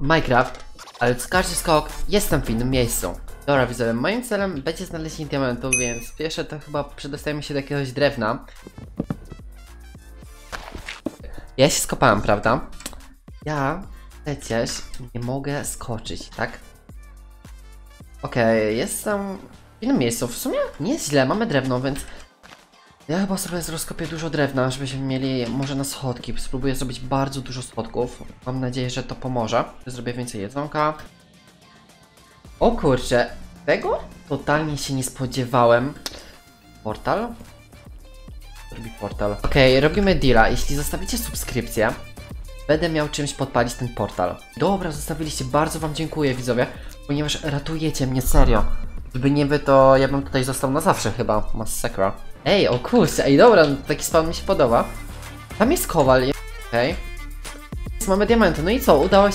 Minecraft, ale każdy skok jestem w innym miejscu. Dobra widzowie, moim celem będzie znalezienie diamentu, więc pierwsze to chyba przedostajemy się do jakiegoś drewna. Ja się skopałem, prawda? Ja przecież nie mogę skoczyć, tak? Okej, jestem w innym miejscu. W sumie nie jest źle, mamy drewno, więc ja chyba sobie rozkopię dużo drewna, żebyśmy mieli może na schodki. Spróbuję zrobić bardzo dużo schodków. Mam nadzieję, że to pomoże. Zrobię więcej jedzonka. O kurczę, tego totalnie się nie spodziewałem. Portal? Robi portal. Okej, robimy deala. Jeśli zostawicie subskrypcję, będę miał czymś podpalić ten portal. Dobra, zostawiliście, bardzo wam dziękuję widzowie, ponieważ ratujecie mnie serio. Gdyby nie wy, to ja bym tutaj został na zawsze chyba. Masakra. Ej, o kurczę, ej dobra, no taki spawn mi się podoba. Tam jest kowal, okej. Więc Mamy diamenty, no i co, udało się